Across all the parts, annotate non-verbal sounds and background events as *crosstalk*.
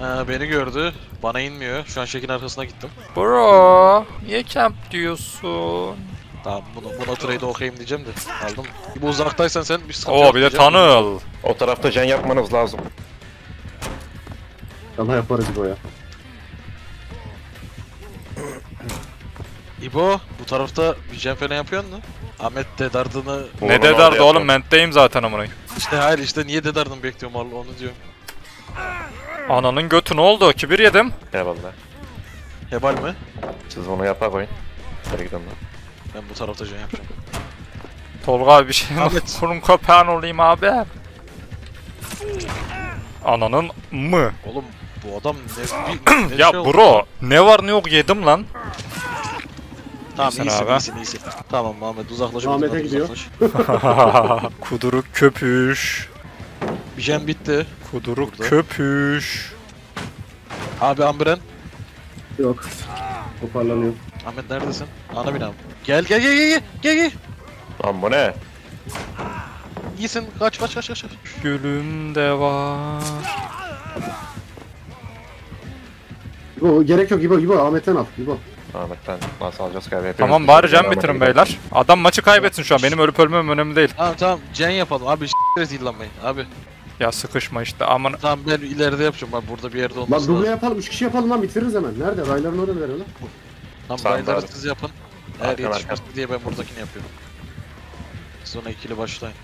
Ha, beni gördü. Bana inmiyor. Şu an şekin arkasına gittim. Bro, niye camp diyorsun? Tamam bunu, buna trade okuyayım diyeceğim de. Aldım. Bu uzaktaysan sen bir sıkıntı Oo bir de diyeceğim. tunnel. O tarafta can yapmanız lazım. Ama yaparız bu ya. İbo bu tarafta bir jam falan yapıyor mu? Ahmet dedardını... Ne de orada derdi oğlum mentteyim zaten amına. İşte hayır işte niye dedardını bekliyorum Allah onu diyorum. Ananın götü ne oldu? Kibir yedim. Eyvallah. Hebal mi? Siz bunu yapar koyun. Geri gidin lan. Ben bu tarafta jam yapacağım. Tolga abi bir şey Ahmet. *laughs* Kurun köpeğin olayım abi. Ananın mı? Oğlum bu adam ne, bir, *clears throat* ne Ya şey oldu? bro ne var ne yok yedim lan. Tamam İyisin iyisin abi. iyisin iyisin. Tamam Ahmet uzaklaş. Ahmet'e gidiyor. uzaklaş. *laughs* *laughs* Kuduruk köpüş. Bir jam bitti. Kuduruk Burada. köpüş. Abi Ambren. Yok. Toparlanıyor. Ahmet neredesin? Ana binam. Gel gel gel gel gel gel gel. Lan bu ne? İyisin kaç kaç kaç kaç. Gülüm de var. İbo gerek yok İbo İbo Ahmet'ten al İbo. Ahmet'ten nasıl alacağız? Hepimiz Tamam bari can bitirin beyler. Adam maçı kaybetsin şu an. Benim ölüp ölmemem önemli değil. Tamam tamam Cen yapalım abi s**t illanmayın abi. Ya sıkışma işte aman. Tamam ben ileride yapacağım bak burada bir yerde Lan olması duble lazım. yapalım. Üç kişi yapalım lan bitiririz hemen. Nerede? Rayların orada verelim lan. Tamam Sağ ol, bayları abi. siz yapın. Eğer Arkan, yetişmez diye ben buradakini yapıyorum. Siz ona ikili başlayın.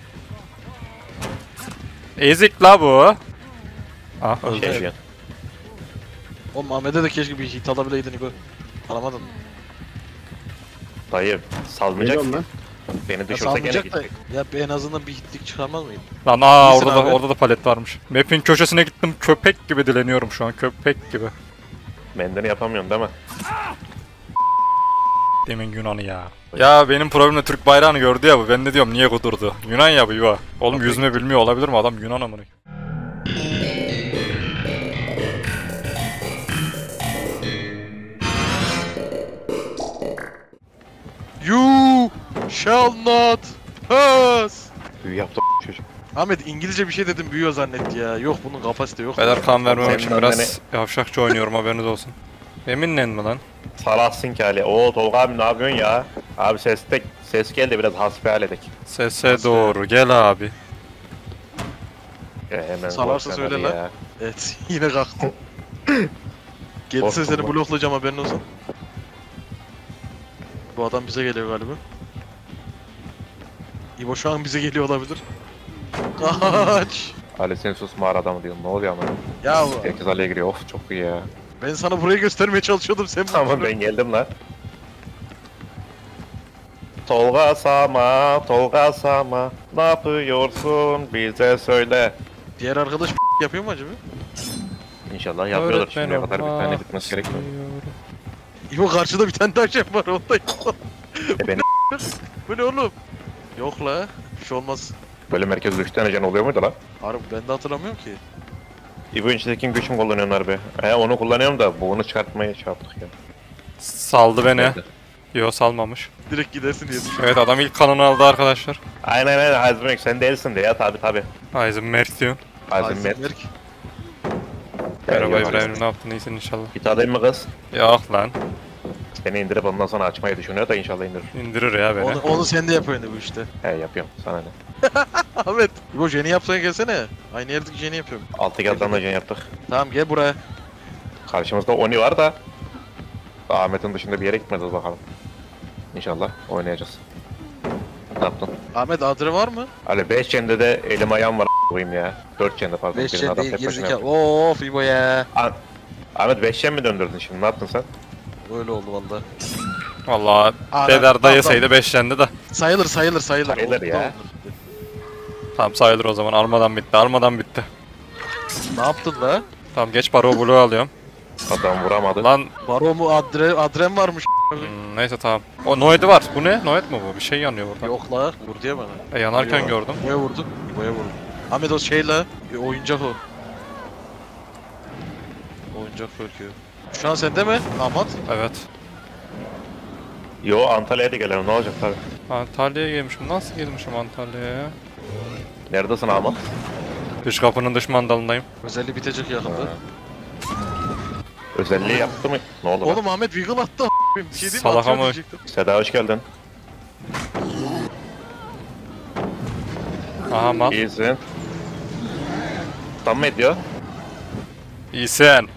Ezik la bu. Ah öldü. Şey yapıyorsun. Oğlum Ahmet'e de keşke bir hit alabileydin İbo. Alamadın. Dayı salmayacak Geliyorum ben. Beni düşürse gene da gidecek. ya en azından bir hitlik çıkarmaz mıydın? Lan aa İyisin orada da orada da palet varmış. Map'in köşesine gittim köpek gibi dileniyorum şu an köpek gibi. Mendeni yapamıyorsun değil mi? Demin Yunan'ı ya. Ya benim problemim Türk bayrağını gördü ya bu. Ben de diyorum niye kudurdu? Yunan ya bu yuva. Oğlum yüzme bilmiyor olabilir mi? Adam Yunan amına. Shall not pass. Büyü yaptı çocuk. Ahmet İngilizce bir şey dedim büyüyor zannetti ya. Yok bunun kapasite yok. Beyler kan vermem için biraz yavşakça oynuyorum haberiniz olsun. Eminle mi lan? Salarsın ki Ali. Oo Tolga abi ne yapıyorsun ya? Abi ses tek ses geldi biraz hasbihal edek. Sese Nasıl doğru gel abi. Ya hemen Salarsa söyle Ali lan. ya. Evet *laughs* yine kalktı. Gelirse Korktum seni lan. bloklayacağım haberin olsun. Bu adam bize geliyor galiba. İbo şu an bize geliyor olabilir. Kaç. *laughs* Ali sen sus mağara adamı diyorum. Ne oluyor ama? Ya Herkes Ali'ye giriyor. Of çok iyi ya. ben sana burayı göstermeye çalışıyordum sen Tamam ben geldim lan. Tolga Sama, Tolga Sama, ne yapıyorsun bize söyle. Diğer arkadaş *laughs* yapıyor mu acaba? İnşallah yapıyorlar Öğretmen şimdiye kadar bir tane bitmesi gerekmiyor. istiyorum. İbo karşıda bir tane daha şef var onda. E beni *laughs* Bu ne oğlum? Yok la. Bir şey olmaz. böyle merkez 3 tane can oluyor muydu lan? Harbi ben de hatırlamıyorum ki. İbo içindeki güç mü kullanıyorsun be? He onu kullanıyorum da bunu çıkartmaya çarptık ya. Saldı beni. Nerede? Yo salmamış. Direkt gidersin diye düşündüm. Evet adam ilk kanını aldı arkadaşlar. Aynen aynen Heisenberg sen değilsin de ya tabi tabi. Heisenberg diyorsun. Heisenberg. Heisenberg. Merhaba İbrahim ne yaptın iyisin inşallah. Bir tane mi kız? Yok lan. Seni indirip ondan sonra açmayı düşünüyor da inşallah indirir. indirir ya beni. Onu, onu sen de yapıyorsun bu işte. He yapıyorum sana ne. *laughs* Ahmet. İbo Jenny yapsana gelsene. Aynı yerdeki Jenny yapıyorum. Altı gelden de can yaptık. Tamam gel buraya. Karşımızda Oni var da Ahmet'in dışında bir yere gitmedi bakalım. İnşallah oynayacağız. Ne yaptın? Ahmet adre var mı? Ali 5 çende de elim ayağım var koyayım ya. 4 çende pardon. 5 Birini şey adam değil gerizekalı. Of İbo ya. Ah- Ahmet 5 çen mi döndürdün şimdi? Ne yaptın sen? Öyle oldu valla. Valla Dedar dayasaydı tamam. beşlendi de. Sayılır sayılır sayılır. Sayılır Oldu, ya. tamam. Tamam sayılır o zaman armadan bitti armadan bitti. Ne yaptın la? Tamam geç baro bloğu alıyorum. Adam vuramadı. Lan Baro mu adre, adrem varmış. hmm, neyse tamam. O Noed'i var. Bu ne? Noed mu bu? Bir şey yanıyor burada. Yok la. Vurdu ya bana. E, yanarken Yok. gördüm. İbo'ya vurdu. İbo'ya vurdu. Ahmet o şey la. bir Oyuncak o. Oyuncak fölküyor. Şu an sende mi? Ahmet. Evet. Yo Antalya'ya da gelelim ne olacak tabi. Antalya'ya gelmişim. Nasıl gelmişim Antalya'ya ya? Neredesin Ahmet? Dış kapının dış mandalındayım. Özelliği bitecek yakında. Özelliği yaptı mı? Ne oldu? Oğlum Ahmet wiggle attı a**. Bir şey diyeyim mi? Salak Atıyor ama. diyecektim. Seda hoş geldin. Aha mal. İyisin. Tam mı ediyor? İyisin.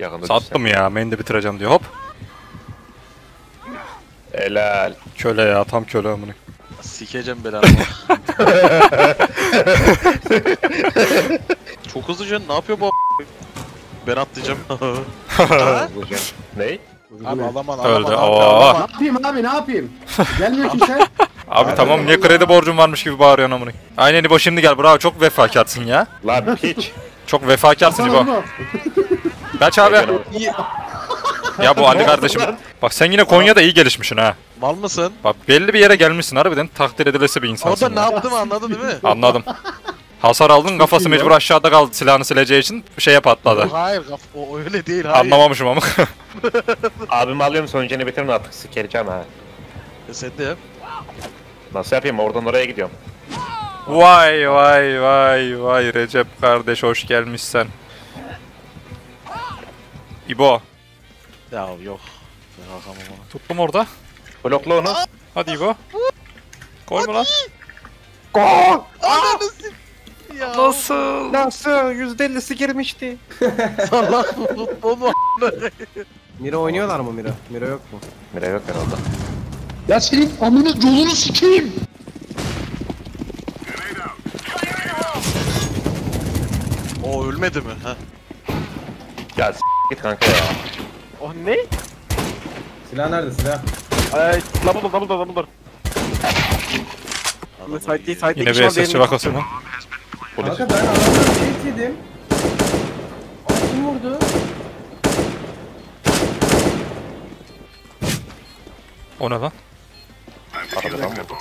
Yakında Sattım ya. Beni de bitireceğim diyor. Hop. Helal. Köle ya. Tam köle amına. Sikeceğim belanı. *laughs* Çok hızlı Jen. Ne yapıyor bu a**? Ben atlayacağım. *laughs* Hızlıca. Ney? abi alaman Öldü. alaman. Oo. alaman. Ne yapayım abi ne yapayım? Gelmiyor *laughs* kimse. Abi tamam niye kredi borcum varmış gibi bağırıyorsun amına. Aynen İbo şimdi gel. Bravo çok vefakarsın ya. Lan piç. Çok vefakarsın İbo. Kaç abi. Ya bu Ali *laughs* kardeşim. Bak sen yine Konya'da iyi gelişmişsin ha. Mal mısın? Bak belli bir yere gelmişsin harbiden takdir edilesi bir insansın. da ne ya. yaptığımı anladın değil mi? *laughs* Anladım. Hasar aldın kafası mecbur aşağıda kaldı silahını sileceği için şeye patladı. Hayır kaf- o öyle değil hayır. Anlamamışım ama. *laughs* Abim alıyorum sonucunu bitirin artık sikereceğim ha. E sen de yap. Nasıl yapayım oradan oraya gidiyorum. vay vay vay vay Recep kardeş hoş gelmişsen. İbo Ya yok. Ben kalkamam ona. tuttum orada. Blokla onu. Hadi İbo. Koy mu lan? Ananı s- Ya Nasıl? Nasıl? %50'si girmişti. *laughs* salak bu futbol mu Mira oynuyorlar mı Mira? Mira yok mu? Mire yok herhalde. Ya senin amını yolunu sikeyim. O ölmedi mi? Ha. Ya s- git kanka ya. O ne? Silah nerede silah? Ay, double double double double. Site değil, site Yine bir SSC vakası mı? Polis. Kanka ben adamdan şey yedim. Aa, Kim vurdu? O ne lan? Arabadan vurdu.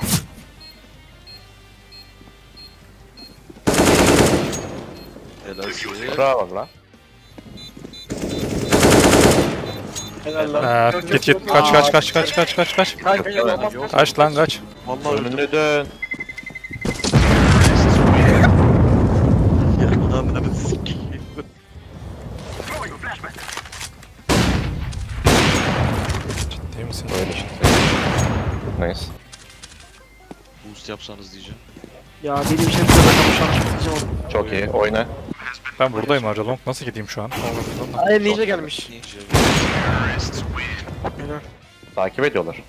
Helal size. Bravo lan. Helal lan. Ha, git git kaç kaç kaç kaç kaç kaç kaç. Kaç lan kaç. Vallahi. Önüne dön. Ananı sikeyim. Değil misin? Böyle işte. Neyse. Boost yapsanız diyeceğim. Ya benim kadar konuşan diyeceğim oğlum. Çok iyi. Oyna. Ben buradayım Arca Long nasıl gideyim şu an? Ay ninja gelmiş. Ninja. Takip ediyorlar.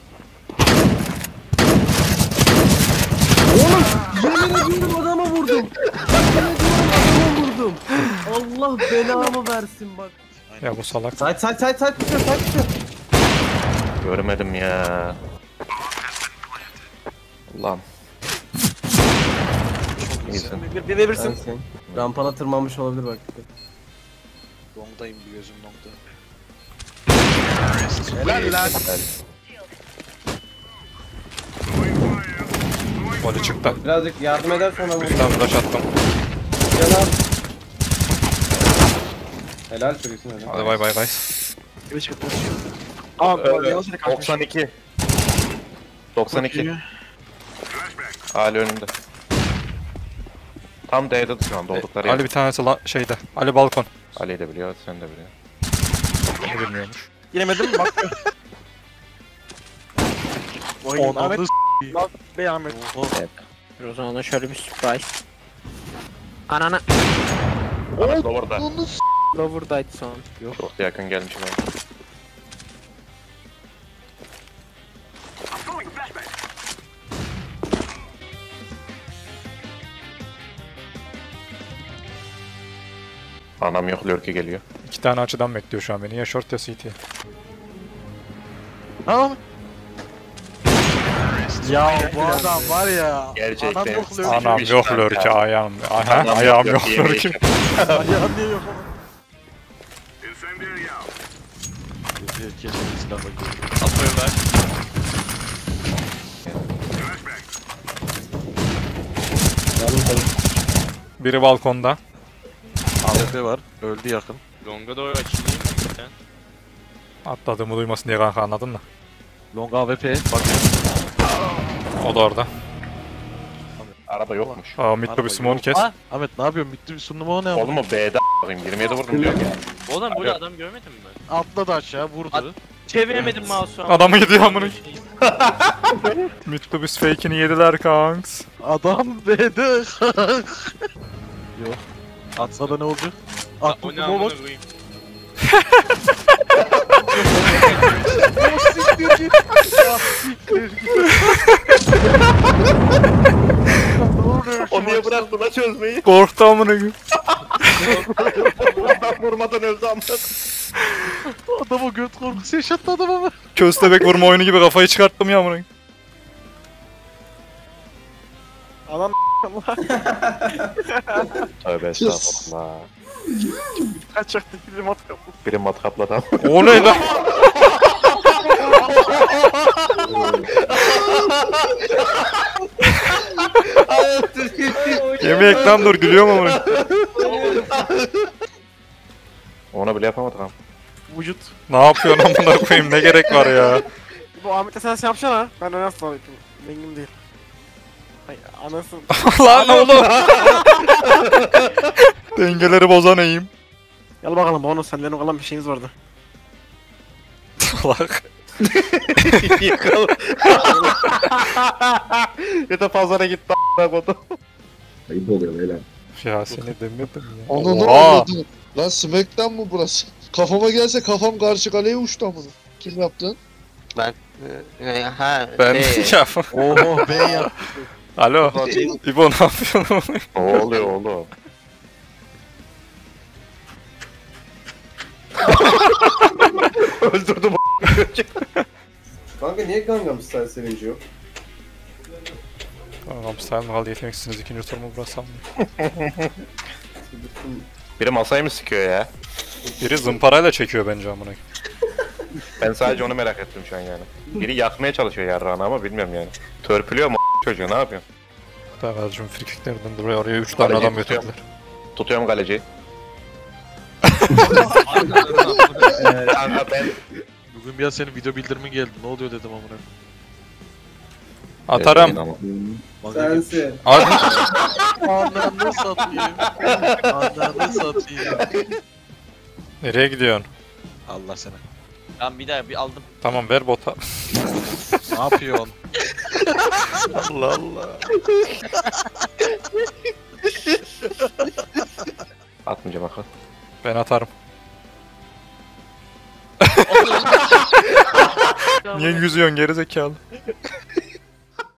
Yemin ediyorum adama vurdum. Yemin ediyorum adama vurdum. Allah belamı versin bak. Ya bu salak. Side side side side tutuyor side tutuyor. Görmedim ya. Allah'ım. İyisin. Bir, bir verirsin. Sensin. Rampana tırmanmış olabilir bak. Long'dayım bir gözüm long'da. Helal lan. Voli çıktı. Birazcık yardım edersen vurayım. Tamam flash attım. Helal. Helal çocuksun helal. Hadi bay bay bay. Bir çıktı. Aa, Ee, yalnız da kaçmış. 92. 92. Ali önünde. Tam D'de şu an oldukları yer. Ali bir tanesi la- şeyde. Ali balkon. Ali de biliyor, sen de biliyor. Ne bilmiyormuş. Yenemedim mi? Bak. *laughs* Vay Ahmet. Ananı Bak be Ahmet. Oha. O zaman da şöyle bir surprise. Anana. Ahmet Lower'da. Lower'daydı son. Çok da yakın gelmiş ben. Anam yok lurk'e geliyor. İki tane açıdan bekliyor şu an beni. Ya short ya CT. Tamam. Ya bu adam var ya. Gerçekten. Yok. Anam yok kanka. lurki *laughs* ayağım. Aha Anam ayağım yok lurki. Ayağın niye yok ama? Silahla lan. Biri balkonda. AWP var. Öldü yakın. Longa doğru açılayım lütfen. Atladığımı duymasın diye kanka anladın mı? Long AWP. Bak. O da orada. Araba yokmuş. Aa midde bir smoke kes. Aa, Ahmet ne yapıyorsun? Bitti bir sunumu ne ama? Oğlum o B'de koyayım 27 vurdum diyorum ya. Oğlum böyle Abi. adam görmedin mi? Atladı aşağı vurdu. At- Çeviremedim mouse'u. Adamı gidiyor amına. *laughs* Mitubis fake'ini yediler kanks. Adam dedi. Yok. Atsa da ne olacak? O Atladı ne olur? koyayım. O niye bıraktı la çözmeyi? Korktu amına koyayım. Adam vurmadan öldü amına. Adama göt korkusu yaşattı adam ama. Köstebek vurma oyunu gibi kafayı çıkarttım ya amına koyayım. Adam *laughs* Tövbe estağfurullah. kaçacaktı gibi mat kapı. Biri matkapla tam. O ne lan? Yemek lan dur gülüyorum amına. Onu bile yapamadık ama. Vücut. Ne yapıyorsun amına koyayım ne gerek var ya. Bu Ahmet'e sen şey yapsana. Ben öyle nasıl yapayım? Bengim değil. Anasın. *laughs* lan oğlum. *laughs* Dengeleri bozan eğim. Gel bakalım bonus senden kalan bir şeyiniz vardı. Salak. Yıkıl. Bir de pazara gitti a**ına kodu. Ayıp oluyor beyler. Ya seni demedim ya. Ananı Oha. avradını. Lan Smack'ten mı burası? Kafama gelse kafam karşı kaleye uçtu amına. Kim yaptı? Ee, ha, Ben *laughs* şey, ya. Oho ben ya. Alo. İbo ne yapıyorsun? Ne oluyor oğlum? *laughs* Öldürdüm Kanka niye Gangnam Style sevinci yok? Tamam style mı kaldı yeteneksiniz ikinci mı? Bütün Biri masayı mı sıkıyor ya? Biri zımparayla çekiyor bence amına. Ben sadece onu merak ettim şu an yani. Biri yakmaya çalışıyor yarrağını ama bilmiyorum yani. Törpülüyor mu çocuğu ne yapıyor? Daha kardeşim frikiklerden buraya oraya 3 tane adam tutuyorum. götürdüler. Tutuyorum kaleciyi. Kanka ben Bugün bir an senin video bildirimin geldi. Ne oluyor dedim amına. Atarım. Maga gibi. sensin. Hadi. Ananı satayım. Ananı satayım. Nereye gidiyorsun? Allah seni. Ben bir daha bir aldım. Tamam ver bota. Ne yapıyorsun? Allah Allah. atmayacağım akıl. Ben atarım. Niye yüzüyorsun gerizekalı?